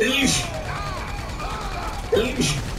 Ixi! Ixi!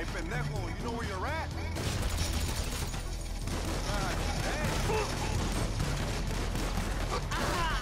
Hey, pendejo, you know where you're at? God, ah!